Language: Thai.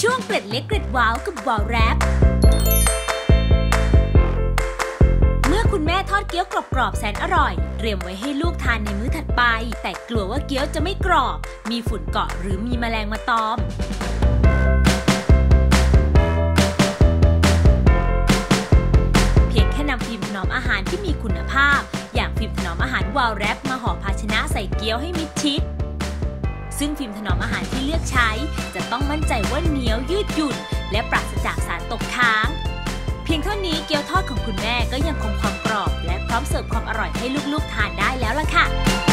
ช่วงเกร็ดเล็กเกร็ดว้าวกับวาวแรปเมื่อคุณแม่ทอดเกี๊ยวกรอบๆแสนอร่อย เตรียมไว้ให้ลูกทานในมื้อถัดไป แต่กลัวว่าเกี๊ยวจะไม่กรอบ มีฝุ่นเกาะหรือมีแมลงมาตอม เพียงแค่นำฟิล์มถนอมอาหารที่มีคุณภาพ อย่างฟิล์มถนอมอาหารวาวแรปมาห่อภาชนะใส่เกี๊ยวให้มิดชิด ซึ่งฟิล์มถนอมอาหารที่เลือกใช้ จะต้องมั่นใจว่าเหนียวยืดหยุ่น และปราศจากสารตกค้าง เพียงเท่านี้เกี๊ยวทอดของคุณแม่ก็ยังคงความกรอบ และพร้อมเสิร์ฟความอร่อยให้ลูกๆทานได้แล้วล่ะค่ะ